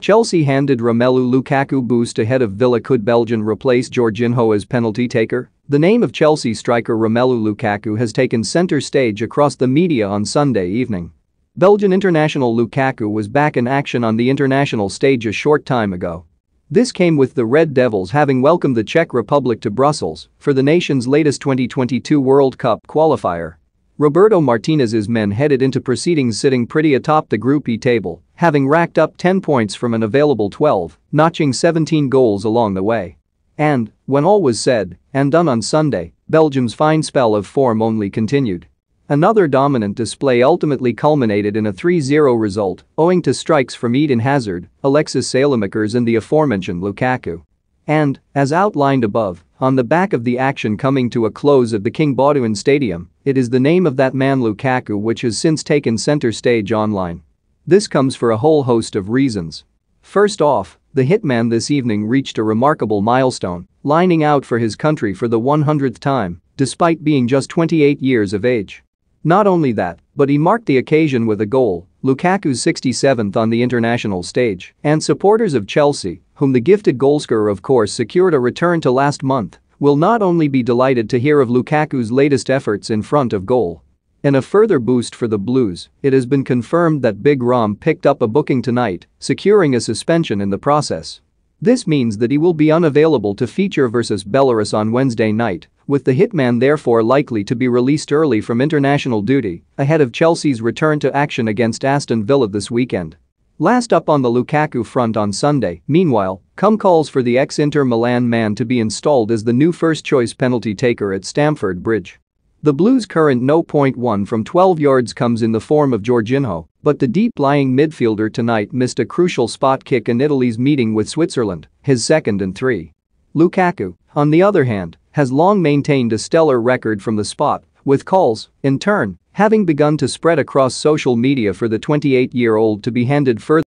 Chelsea handed Romelu Lukaku boost ahead of Villa could Belgian replace Jorginho as penalty taker? The name of Chelsea striker Romelu Lukaku has taken center stage across the media on Sunday evening. Belgian international Lukaku was back in action on the international stage a short time ago. This came with the Red Devils having welcomed the Czech Republic to Brussels for the nation's latest 2022 World Cup qualifier. Roberto Martinez's men headed into proceedings sitting pretty atop the Group E table, having racked up 10 points from an available 12, notching 17 goals along the way. And, when all was said and done on Sunday, Belgium's fine spell of form only continued. Another dominant display ultimately culminated in a 3-0 result, owing to strikes from Eden Hazard, Alexis Saelemaekers and the aforementioned Lukaku. And, as outlined above, on the back of the action coming to a close at the King Baudouin Stadium, it is the name of that man Lukaku which has since taken center stage online. This comes for a whole host of reasons. First off, the hitman this evening reached a remarkable milestone, lining out for his country for the 100th time, despite being just 28 years of age. Not only that, but he marked the occasion with a goal, Lukaku's 67th on the international stage, and supporters of Chelsea, whom the gifted goalscorer of course secured a return to last month, will not only be delighted to hear of Lukaku's latest efforts in front of goal. In a further boost for the Blues, it has been confirmed that Big Rom picked up a booking tonight, securing a suspension in the process. This means that he will be unavailable to feature versus Belarus on Wednesday night, with the hitman therefore likely to be released early from international duty ahead of Chelsea's return to action against Aston Villa this weekend. Last up on the Lukaku front on Sunday, meanwhile, come calls for the ex-Inter Milan man to be installed as the new first-choice penalty taker at Stamford Bridge. The Blues' current no point one from 12 yards comes in the form of Jorginho, but the deep-lying midfielder tonight missed a crucial spot kick in Italy's meeting with Switzerland, his second and three. Lukaku, on the other hand, has long maintained a stellar record from the spot, with calls, in turn, having begun to spread across social media for the 28-year-old to be handed further